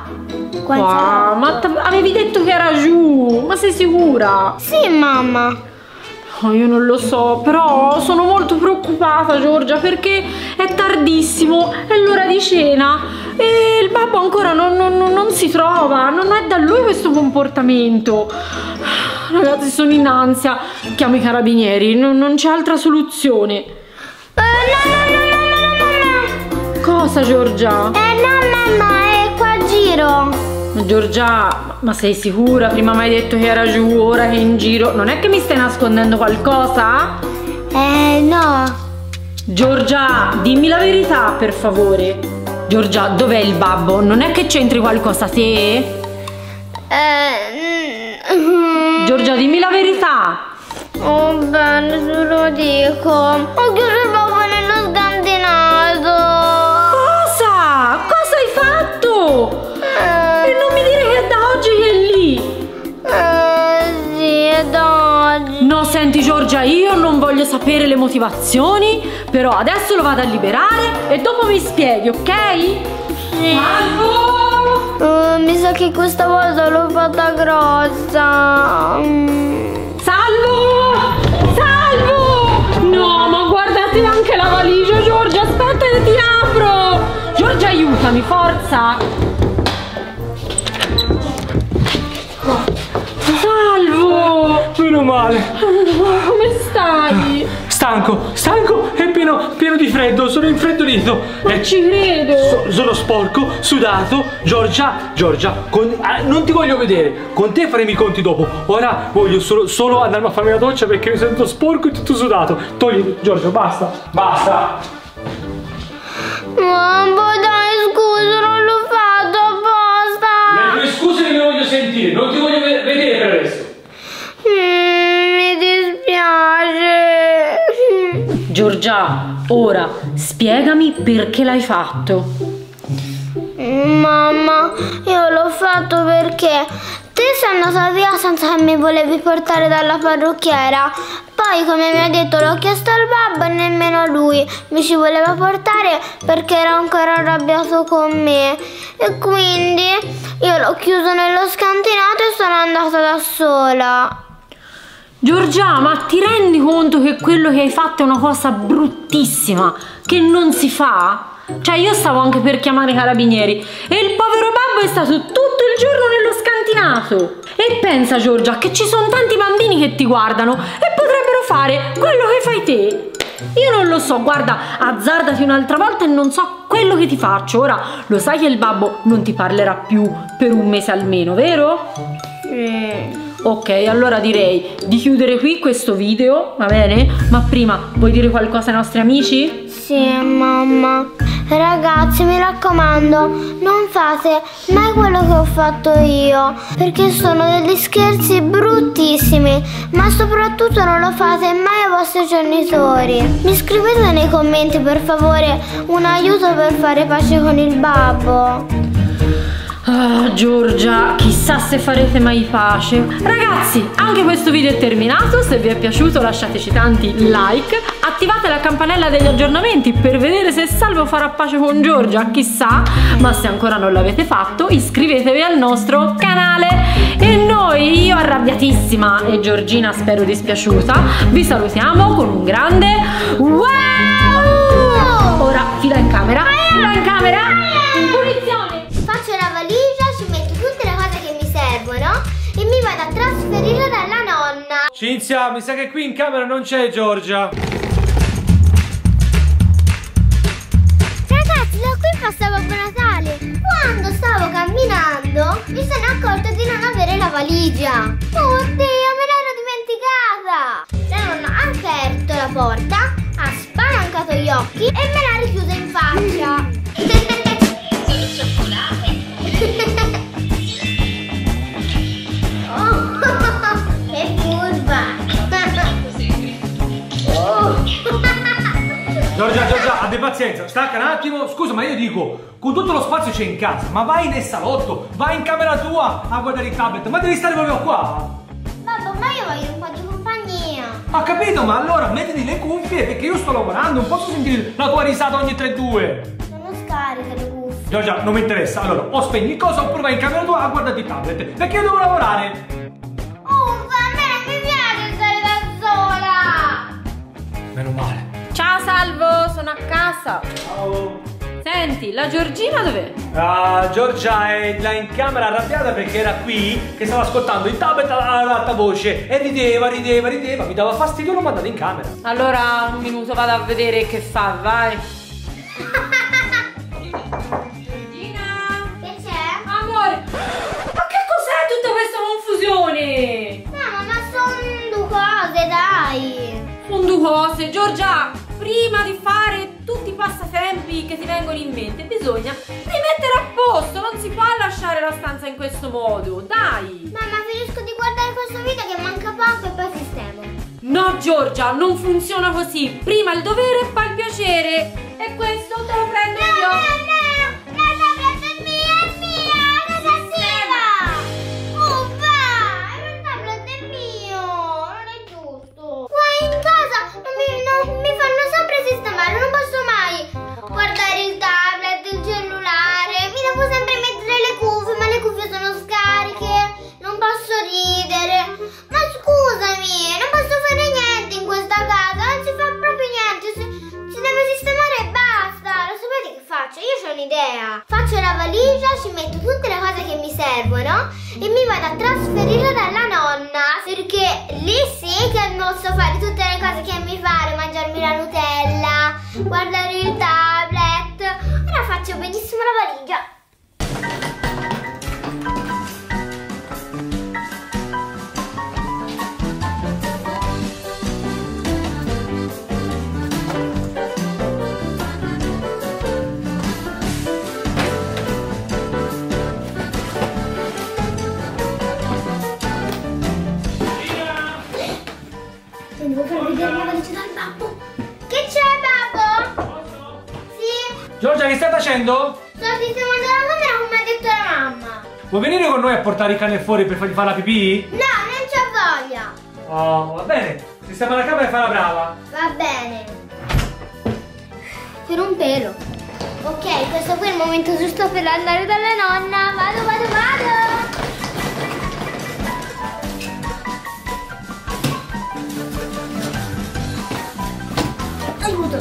Qua, ma t- avevi detto che era giù, ma sei sicura? Sì, mamma. Oh, io non lo so, però sono molto preoccupata, Giorgia, perché è tardissimo, è l'ora di cena e il babbo ancora non, non- non- non si trova, non è da lui questo comportamento. Ragazzi, sono in ansia, chiamo i carabinieri, non, non c'è altra soluzione. No, no, no. Cosa, Giorgia? Eh, no, mamma, è qua a giro. Giorgia, ma sei sicura? Prima mi hai detto che era giù, ora che è in giro. Non è che mi stai nascondendo qualcosa? Eh, no. Giorgia, dimmi la verità, per favore. Giorgia, dov'è il babbo? Non è che c'entri qualcosa te? Eh, mm, Giorgia, dimmi la verità. oh, bene, te lo dico. Ho chiuso il babbo senti Giorgia, io non voglio sapere le motivazioni, però adesso lo vado a liberare e dopo mi spieghi, ok? Salvo! Eh, mi sa che questa volta l'ho fatta grossa. Salvo! Salvo! No, ma guardate anche la valigia, Giorgia, aspetta che ti apro! Giorgia, aiutami, forza! Meno male. Come stai? Stanco, stanco e pieno, pieno di freddo, sono infreddolito. Ma Eh, ci credo! so- sono sporco, sudato. Giorgia, Giorgia, con- ah, non ti voglio vedere. Con te faremo i conti dopo. Ora voglio solo, solo andarmi a farmi la doccia perché mi sento sporco e tutto sudato. Togli, Giorgia, basta, basta. Mamma, dai, scusa, non l'ho fatto apposta. Le tue scuse non le voglio sentire, non ti voglio ve- vedere Giorgia, ora spiegami perché l'hai fatto. Mamma, io l'ho fatto perché te sei andata via senza che mi volevi portare dalla parrucchiera. Poi, come mi ha detto, l'ho chiesto al babbo e nemmeno lui mi ci voleva portare perché era ancora arrabbiato con me. E quindi io l'ho chiuso nello scantinato e sono andata da sola. Giorgia, ma ti rendi conto che quello che hai fatto è una cosa bruttissima, che non si fa? Cioè io stavo anche per chiamare i carabinieri e il povero babbo è stato tutto il giorno nello scantinato. E pensa Giorgia che ci sono tanti bambini che ti guardano e potrebbero fare quello che fai te. Io non lo so, guarda, azzardati un'altra volta e non so quello che ti faccio. Ora lo sai che il babbo non ti parlerà più per un mese almeno, vero? Ok, allora direi di chiudere qui questo video, va bene? Ma prima vuoi dire qualcosa ai nostri amici? Sì, mamma. Ragazzi, mi raccomando, non fate mai quello che ho fatto io, perché sono degli scherzi bruttissimi, ma soprattutto non lo fate mai ai vostri genitori. Mi scrivete nei commenti, per favore, un aiuto per fare pace con il babbo. Ah, Giorgia, chissà se farete mai pace. Ragazzi, anche questo video è terminato. Se vi è piaciuto lasciateci tanti like. Attivate la campanella degli aggiornamenti per vedere se Salvo farà pace con Giorgia, chissà. Ma se ancora non l'avete fatto, iscrivetevi al nostro canale. E noi, io arrabbiatissima e Giorgina spero dispiaciuta, vi salutiamo con un grande wow! Ora fila in camera. Fila in camera. E mi vado a trasferire dalla nonna. Cinzia, mi sa che qui in camera non c'è Giorgia. Ragazzi, da qui passa Babbo Natale. Quando stavo camminando mi sono accorta di non avere la valigia. Oddio, me l'ero dimenticata. La nonna ha aperto la porta, ha spalancato gli occhi e me l'ha richiusa in faccia. Sono Giorgia, Giorgia, abbi pazienza, stacca un attimo. Scusa, ma io dico, con tutto lo spazio c'è in casa, ma vai nel salotto, vai in camera tua a guardare il tablet, ma devi stare proprio qua. Babbo, ma io voglio un po' di compagnia. Ho capito, ma allora mettiti le cuffie perché io sto lavorando, non posso sentire la tua risata ogni 3-2. Sono scariche le cuffie. Giorgia, non mi interessa. Allora, o spegni il coso oppure vai in camera tua a guardare il tablet. Perché io devo lavorare. Oh, a sono a casa. Ciao. Senti, la Giorgina dov'è? Ah, Giorgia è là in camera arrabbiata perché era qui che stava ascoltando il tablet ad alta voce e rideva, rideva, rideva, mi dava fastidio, l'ho mandato in camera. Allora, un minuto, vado a vedere che fa, vai. Giorgina! Che c'è? Amore! Ma che cos'è tutta questa confusione? No, ma sono due cose, dai. Sono due cose, Giorgia! Prima di fare tutti i passatempi che ti vengono in mente, bisogna rimettere a posto, non si può lasciare la stanza in questo modo, dai! Mamma, finisco di guardare questo video che manca poco e poi sistemo. No, Giorgia, non funziona così. Prima il dovere e poi il piacere. E questo te lo prendo io. no, la sempre sistemare, non posso mai guardare il tablet, il cellulare, mi devo sempre mettere le cuffie, ma le cuffie sono scariche, non posso ridere. Ma scusami, non posso fare niente in questa casa, non si fa proprio niente, si, deve sistemare e basta. Lo sapete che faccio? Io ho un'idea. Faccio la valigia, ci metto tutte le cose che mi servono e mi vado a trasferire dalla nonna perché lì sì che posso fare tutte le cose che mi Nutella, guardare il tablet. Ora faccio benissimo la valigia. Giorgia, che stai facendo? sto sistemando la camera come ha detto la mamma. Vuoi venire con noi a portare il cane fuori per fargli fare la pipì? No, non c'ho voglia. Oh, va bene. Sistema la camera e fa la brava. Va bene. Per un pelo. Ok, questo qui è il momento giusto per andare dalla nonna. Vado, vado, vado. Aiuto.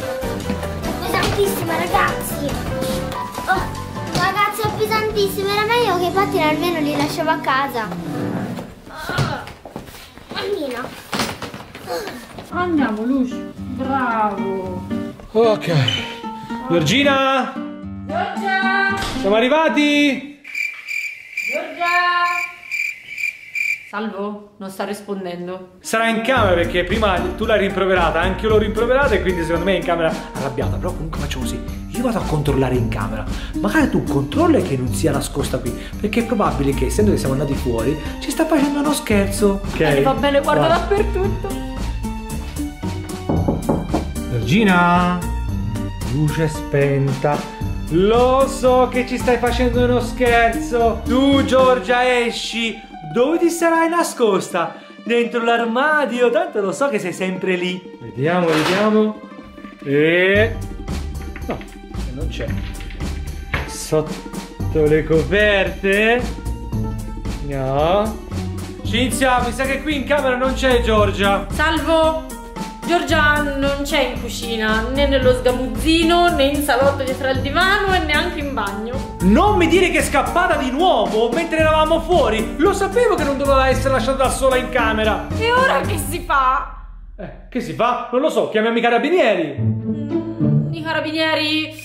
Pesantissima, ragazzi. Pesantissima. Era meglio che i pattini almeno li lasciavo a casa. Mammina. Andiamo, Lucio. Bravo. Ok. Giorgina, Giorgia! siamo arrivati? Giorgia! Salvo, non sta rispondendo. Sarà in camera perché prima tu l'hai rimproverata, anche io l'ho rimproverata e quindi secondo me è in camera arrabbiata. Però comunque faccio così. Io vado a controllare in camera. Magari tu controlla che non sia nascosta qui. Perché è probabile che, essendo che siamo andati fuori, ci sta facendo uno scherzo. Ok. Eh, va bene, guarda Vai. dappertutto. Giorgina, luce spenta. Lo so che ci stai facendo uno scherzo. Tu, Giorgia, esci. Dove ti sarai nascosta? Dentro l'armadio. Tanto lo so che sei sempre lì. Vediamo, vediamo. E. No, non c'è. Sotto le coperte? No. Cinzia, mi sa che qui in camera non c'è Giorgia. Salvo! Giorgia non c'è in cucina, né nello sgamuzzino, né in salotto dietro al divano e neanche in bagno. Non mi dire che è scappata di nuovo mentre eravamo fuori. Lo sapevo che non doveva essere lasciata da sola in camera. E ora che si fa? Eh, che si fa? Non lo so, chiamiamo i carabinieri. Mm, I carabinieri.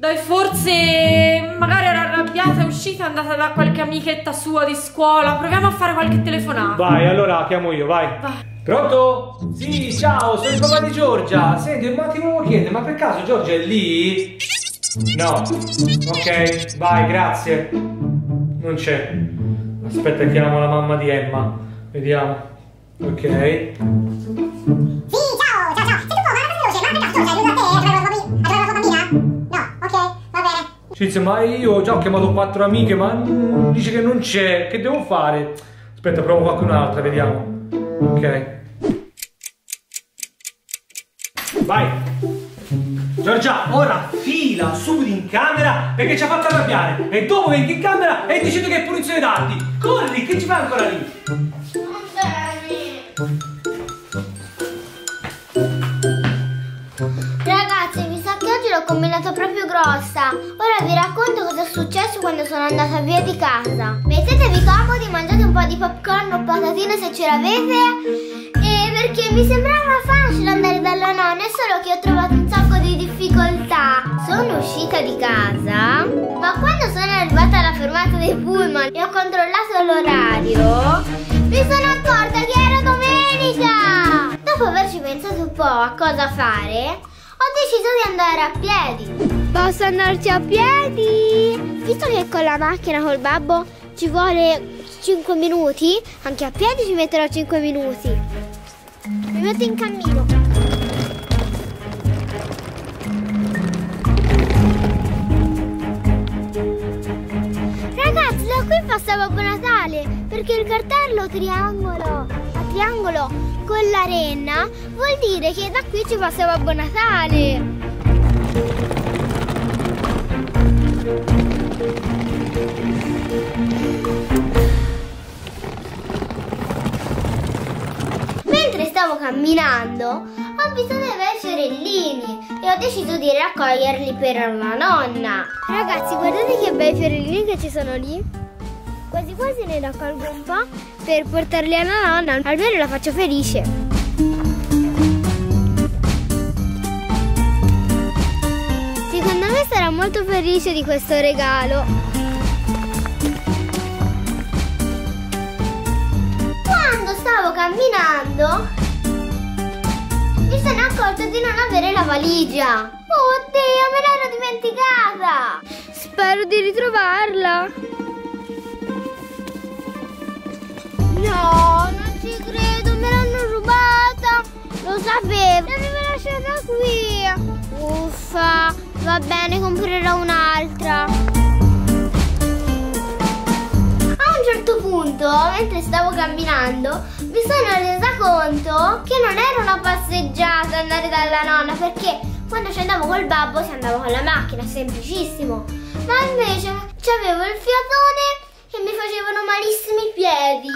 Dai, forse magari era arrabbiata, è uscita, è andata da qualche amichetta sua di scuola. Proviamo a fare qualche telefonata. Vai, allora chiamo io, vai. Vai. Pronto? Sì, ciao, sono il papà di Giorgia. Senti, un attimo volevo chiedere, ma per caso Giorgia è lì? No. Ok, vai, grazie. Non c'è. Aspetta chiamo la mamma di Emma. Vediamo. Ok. Sì, Cinzia, ma io ho già chiamato quattro amiche, ma dice che non c'è. Che devo fare? Aspetta, provo qualcun'altra, vediamo. Ok. Vai. Giorgia, ora fila subito in camera perché ci ha fatto arrabbiare. E dopo vengi in camera e dici che è punizione tardi. Corri, che ci fai ancora lì? Non devi. Combinata proprio grossa. Ora vi racconto cosa è successo quando sono andata via di casa. Mettetevi comodi, mangiate un po' di popcorn o patatine se ce l'avete. E perché mi sembrava facile andare dalla nonna, è solo che ho trovato un sacco di difficoltà. Sono uscita di casa, ma quando sono arrivata alla fermata dei pullman e ho controllato l'orario, mi sono accorta che era domenica. Dopo averci pensato un po' a cosa fare, deciso di andare a piedi. Posso andarci a piedi? Visto che con la macchina col babbo ci vuole 5 minuti, anche a piedi ci metterò 5 minuti. Mi metto in cammino. Ragazzi, da qui passa Babbo Natale perché il cartello triangolo triangolo con la renna vuol dire che da qui ci passa Babbo Natale. Mentre stavo camminando ho visto dei bei fiorellini e ho deciso di raccoglierli per la nonna. Ragazzi, guardate che bei fiorellini che ci sono lì. Quasi quasi ne raccolgo un po' per portarli alla nonna, almeno la faccio felice. Secondo me sarà molto felice di questo regalo. Quando stavo camminando mi sono accorta di non avere la valigia. Oddio, me l'ero dimenticata. Spero di ritrovarla. No, non ci credo, me l'hanno rubata. Lo sapevo. L'avevo lasciata qui. Uffa, va bene, comprerò un'altra. A un certo punto, mentre stavo camminando, mi sono resa conto che non era una passeggiata andare dalla nonna perché quando ci andavo col babbo si andava con la macchina, semplicissimo. Ma invece c'avevo il fiatone e mi facevano malissimi i piedi.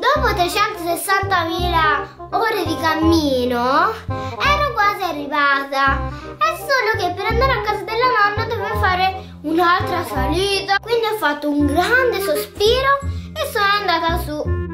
Dopo 360.000 ore di cammino ero quasi arrivata. È solo che per andare a casa della nonna dovevo fare un'altra salita. Quindi ho fatto un grande sospiro e sono andata su.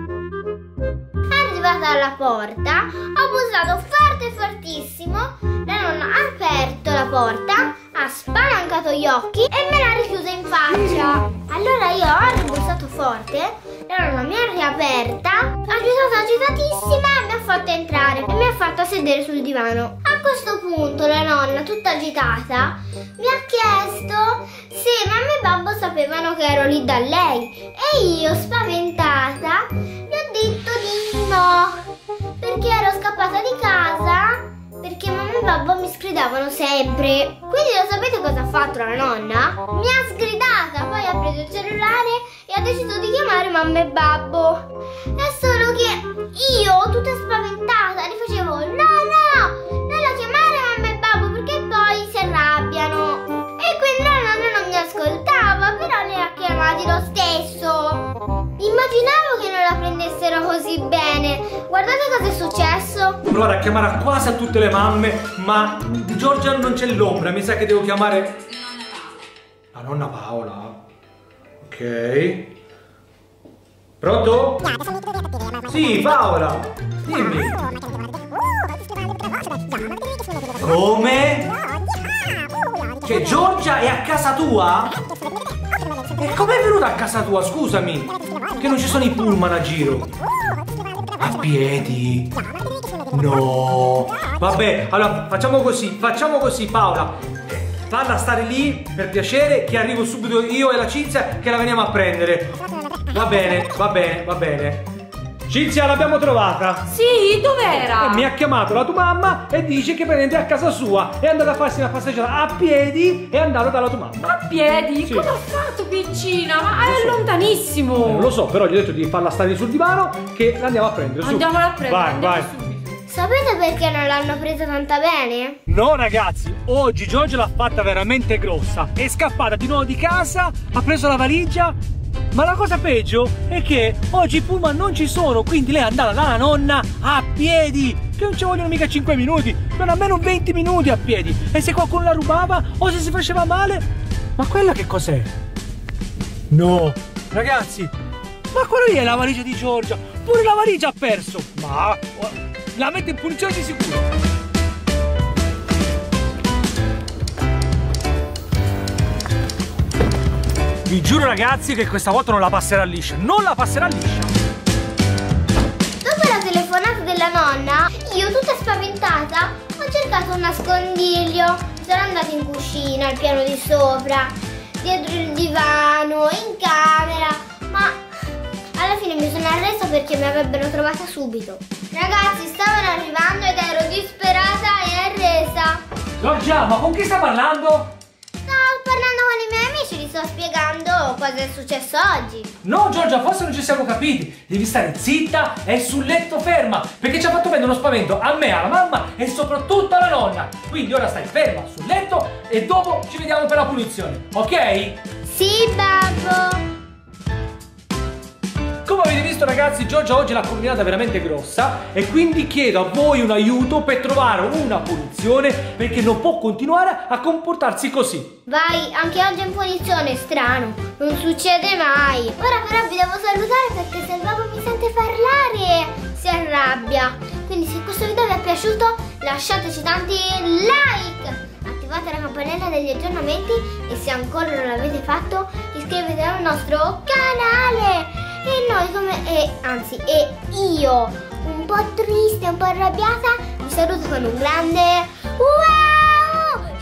Arrivata alla porta, ho bussato forte fortissimo. La nonna ha aperto la porta, ha spalancato gli occhi e me l'ha richiusa in faccia. Allora io ho ribussato forte, la nonna mi ha riaperta, agitata agitatissima e mi ha fatto entrare e mi ha fatto sedere sul divano. A questo punto la nonna, tutta agitata, mi ha chiesto se mamma e babbo sapevano che ero lì da lei e io, spaventata, gli ho detto di no, perché ero scappata di casa perché mamma e babbo mi sgridavano sempre. Quindi lo sapete cosa ha fatto la nonna? Mi ha sgridata, poi ha preso il cellulare e ha deciso di chiamare mamma e babbo. È solo che io, tutta spaventata, gli facevo no, no, non la chiamare mamma e babbo perché poi si arrabbiano. E quindi la nonna non mi ascoltava, però le ha chiamati Provare a chiamare quasi a tutte le mamme, ma di Giorgia non c'è l'ombra. Mi sa che devo chiamare la nonna Paola. Ok. Pronto? Sì, Paola. Dimmi. Come? Cioè, Giorgia è a casa tua? E com'è venuta a casa tua, scusami? Che non ci sono i pullman a giro. A piedi. No. Vabbè, allora facciamo così, facciamo così, Paola. Falla stare lì, per piacere, che arrivo subito io e la Cinzia che la veniamo a prendere. Va bene, va bene, va bene. Cinzia, l'abbiamo trovata. Sì, dov'era? E mi ha chiamato la tua mamma e dice che prende a casa sua. È andata a farsi una passeggiata a piedi e è andata dalla tua mamma. A piedi? Sì. Cosa ha fatto piccina? Ma è so. lontanissimo. Eh, non lo so, però gli ho detto di farla stare sul divano che l'andiamo a prendere. su. Andiamola a prendere. Vai, vai. subito. Sapete perché non l'hanno presa tanta bene? No ragazzi, oggi Giorgio l'ha fatta veramente grossa. È scappata di nuovo di casa, ha preso la valigia. Ma la cosa peggio è che oggi i pullman non ci sono, quindi lei è andata dalla nonna a piedi. Che non ci vogliono mica 5 minuti, non almeno 20 minuti a piedi. E se qualcuno la rubava o se si faceva male? Ma quella che cos'è? No, ragazzi, ma quello lì è la valigia di Giorgia. Pure la valigia ha perso. Ma la mette in punizione di sicuro. Vi giuro ragazzi che questa volta non la passerà liscia. Non la passerà liscia. Dopo la telefonata della nonna, io tutta spaventata ho cercato un nascondiglio. Sono andata in cucina, al piano di sopra, dietro il divano, in camera, ma alla fine mi sono arresa perché mi avrebbero trovata subito. Ragazzi, stavano arrivando ed ero disperata e arresa. Giorgia, ma con chi stai parlando? Stavo parlando con i amici, gli sto spiegando cosa è successo oggi. No Giorgia, forse non ci siamo capiti. Devi stare zitta e sul letto ferma. Perché ci ha fatto vedere uno spavento a me, alla mamma e soprattutto alla nonna. Quindi ora stai ferma sul letto e dopo ci vediamo per la punizione. Ok? Sì, babbo. Come avete visto ragazzi, Giorgia oggi l'ha combinata veramente grossa e quindi chiedo a voi un aiuto per trovare una punizione perché non può continuare a comportarsi così. Vai, anche oggi in punizione, strano, non succede mai. Ora però vi devo salutare perché se il babbo mi sente parlare si arrabbia. Quindi se questo video vi è piaciuto lasciateci tanti like, attivate la campanella degli aggiornamenti e se ancora non l'avete fatto iscrivetevi al nostro canale e noi come, e, anzi, e io, un po' triste, un po' arrabbiata, vi saluto con un grande wow!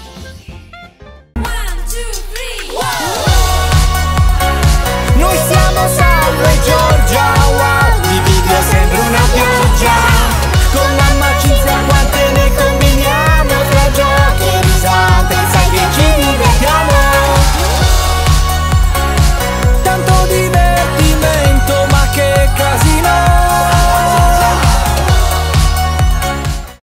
One, Giorgia, wow, di video sembra una pioggia, con la